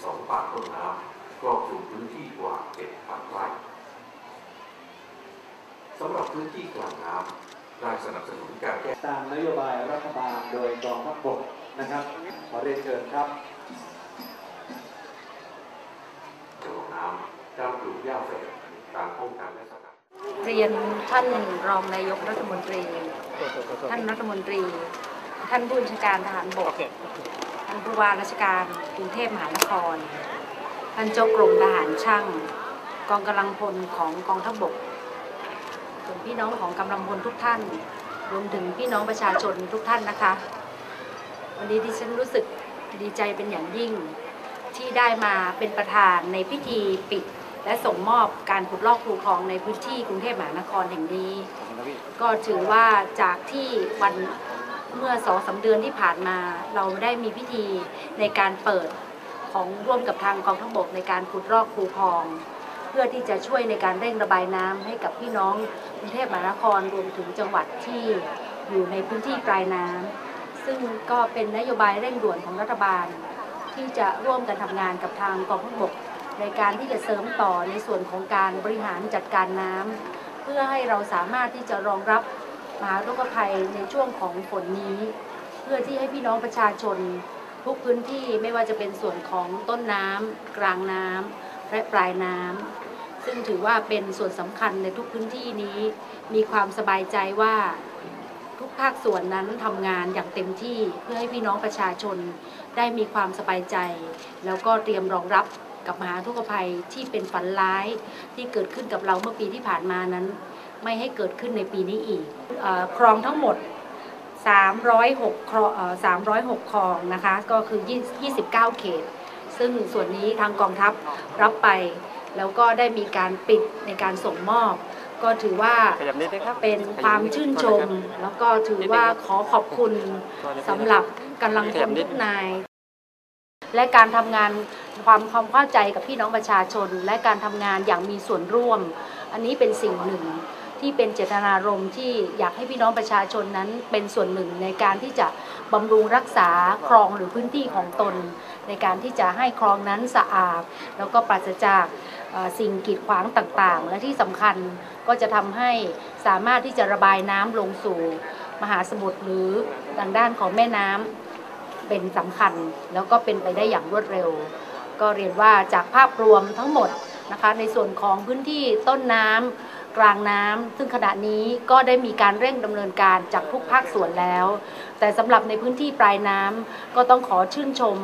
12ป่าต้นน้ำครอบคลุมพื้นที่กว่า7,000ไร่สำหรับพื้นที่กลางน้ำได้สนับสนุนการแก้ตามนโยบายรัฐบาลโดยกองทัพบกนะครับ ขอเรียนเชิญครับจำลองน้ำการปลูกหญ้าแฝกการป้องกันและสกัดเรียนท่านรองนายกรัฐมนตรี ท่านรัฐมนตรี ท่านผู้บัญชาการทหารบก ท่านผู้ว่าราชการกรุงเทพมหานคร ท่านเจ้ากรมทหารช่าง กองกำลังพลของกองทัพบกส่วนพี่น้องของกำลังพลทุกท่าน รวมถึงพี่น้องประชาชนทุกท่านนะคะ วันนี้ดิฉันรู้สึกดีใจเป็นอย่างยิ่งที่ได้มาเป็นประธานในพิธีปิด และส่งมอบการขุดลอกคูคลองในพื้นที่กรุงเทพมหานครแห่งนี้ ก็ถือว่าจากที่วัน เมื่อสองสาเดือนที่ผ่านมาเราได้มีพิธีในการเปิดของร่วมกับทางกองทัพบกในการขุดลอกคูคลอง เพื่อที่จะช่วยในการเร่งระบายน้ำให้กับพี่น้องกรุงเทพมหานครรวมถึงจังหวัดที่อยู่ในพื้นที่ปลายน้ำซึ่งก็เป็นนโยบายเร่งด่วนของรัฐบาล ที่จะร่วมกันทำงานกับทางกองทัพบกในการที่จะเสริมต่อในส่วนของการบริหารจัดการน้ำเพื่อให้เราสามารถที่จะรองรับ มหาทุกภัยในช่วงของฝนนี้ เพื่อที่ให้พี่น้องประชาชน ทุกพื้นที่ไม่ว่าจะเป็นส่วนของต้นน้ำกลางน้ำและปลายน้ำซึ่งถือว่าเป็นส่วนสำคัญในทุกพื้นที่นี้ มีความสบายใจว่าทุกภาคส่วนนั้นทำงานอย่างเต็มที่เพื่อให้พี่น้องประชาชนได้มีความสบายใจ แล้วก็เตรียมรองรับ กับมหาทุกภัยที่เป็นฝันร้ายที่เกิดขึ้นกับเราเมื่อปีที่ผ่านมานั้น ไม่ให้เกิดขึ้นในปีนี้อีกเออคลองทั้งหมด 306คลองเอ่อ306คลองนะคะ ก็คือ 29 เขต ซึ่งส่วนนี้ทางกองทัพรับไป แล้วก็ได้มีการปิดในการส่งมอบ ก็ถือว่าขยับนิดนึงครับเป็นความชื่นชม แล้วก็ถือว่าขอขอบคุณสำหรับกำลังพลทุกนาย และการทำงานความความเข้าใจกับพี่น้องประชาชน และการทำงานอย่างมีส่วนร่วม อันนี้เป็นสิ่งหนึ่งที่เป็นเจตนารมณ์ที่อยากให้พี่น้องประชาชนนั้นเป็นส่วนหนึ่งในการที่จะบำรุงรักษาคลองหรือพื้นที่ของตน ในการที่จะให้คลองนั้นสะอาด แล้วก็ปราศจากสิ่งกีดขวางต่างๆ และที่สำคัญก็จะทำให้สามารถที่จะระบายน้ำลงสู่มหาสมุทรหรือทางด้านของแม่น้ำเป็นสำคัญ แล้วก็เป็นไปได้อย่างรวดเร็ว ก็เรียนว่าจากภาพรวมทั้งหมดนะคะในส่วนของพื้นที่ต้นน้ำกลางน้ำซึ่งขณะนี้ก็ได้มีการเร่งดำเนินการจากทุกภาคส่วนแล้ว แต่สำหรับในพื้นที่ปลายน้ำก็ต้องขอชื่นชม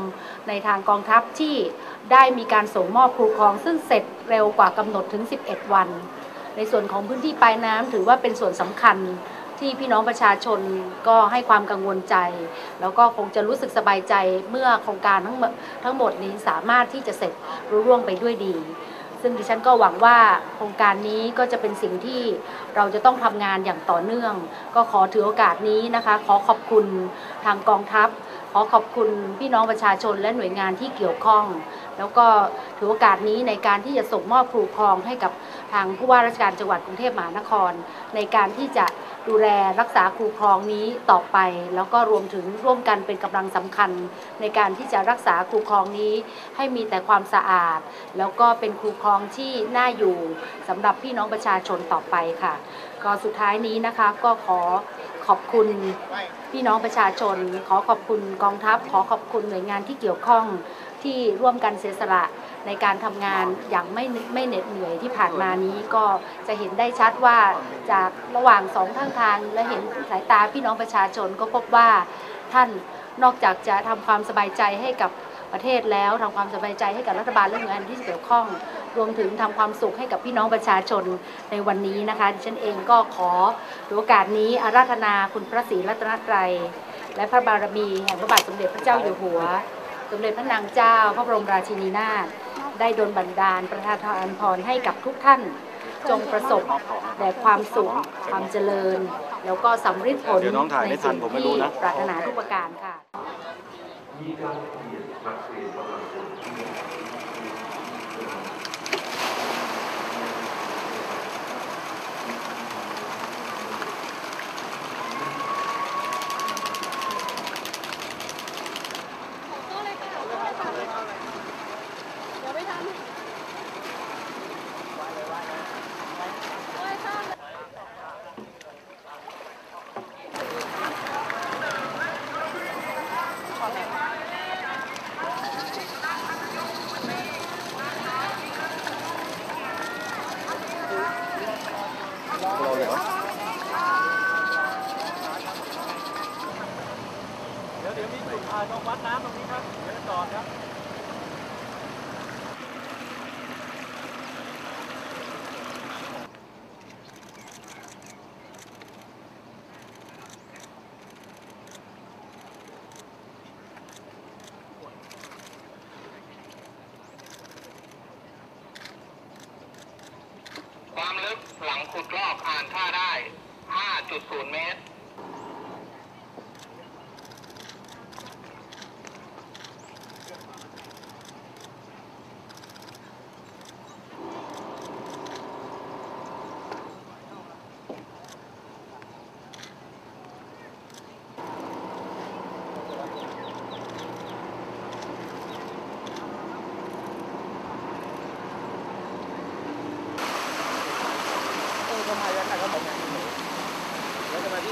ในทางกองทัพที่ได้มีการส่งมอบครูคลอง ซึ่งเสร็จเร็วกว่ากำหนดถึง 11 วัน ในส่วนของพื้นที่ปลายน้ำถือว่าเป็นส่วนสำคัญ ที่พี่น้องประชาชนก็ให้ความกังวลใจ แล้วก็คงจะรู้สึกสบายใจเมื่อโครงการทั้งหมดทั้งหมดนี้สามารถที่จะเสร็จรุ่ร่วงไปด้วยดี ซึ่งดิฉันก็หวังว่าโครงการนี้ก็จะเป็นสิ่งที่เราจะต้องทำงานอย่างต่อเนื่อง ก็ขอถือโอกาสนี้นะคะ ขอขอบคุณทางกองทัพ ขอขอบคุณพี่น้องประชาชนและหน่วยงานที่เกี่ยวข้อง แล้วก็ถือโอกาสนี้ในการที่จะส่งมอบครูครองให้กับทางผู้ว่าราชการจังหวัดกรุงเทพมหานคร ในการที่จะ ดูแลรักษาครูครองนี้ต่อไป แล้วก็รวมถึงร่วมกันเป็นกำลังสำคัญ ในการที่จะรักษาครูครองนี้ ให้มีแต่ความสะอาด แล้วก็เป็นครูครองที่น่าอยู่สำหรับพี่น้องประชาชนต่อไปค่ะ ก็สุดท้ายนี้นะคะก็ขอขอบคุณพี่น้องประชาชน ขอขอบคุณกองทัพ ขอขอบคุณหน่วยงานที่เกี่ยวข้อง ที่ร่วมกันเสียสละในการทำงานอย่างไม่ไม่เหน็ดเหนื่อยที่ผ่านมานี้ก็จะเห็นได้ชัดว่าจากระหว่างสองข้างทางและเห็นสายตาพี่น้องประชาชนก็พบว่าท่านนอกจากจะทำความสบายใจให้กับประเทศแล้วทำความสบายใจให้กับรัฐบาลและหน่วยงานที่เกี่ยวข้อง รวมถึงทำความสุขให้กับพี่น้องประชาชนในวันนี้นะคะดิฉันเองก็ขอถือโอกาสนี้อาราธนาคุณพระศรีรัตนตรัยและพระบารมีแห่งพระบาทสมเด็จพระเจ้าอยู่หัว สมเด็จพระนางเจ้า พระบรมราชินีนาถได้ดลบันดาลประทานทานพรให้กับทุกท่าน จงประสบแต่ความสุขความเจริญ แล้วก็สำฤทธิ์ผลเดี๋ยวน้องถ่ายไม่ในทันสิ่งผมไม่รู้ที่นะปรารถนาทุกประการค่ะ มีการเปลี่ยนนักเรียนกำลังพลที่มี ข ไหนวะเดี๋ยวเดี๋ยวมีจุดอ่าตรงวัดน้ำตรงนี้ครับ เดี๋ยวจอดครับ ความลึก รอบผ่านท่าได้ 5.0 เมตร เออทำไมแล้ว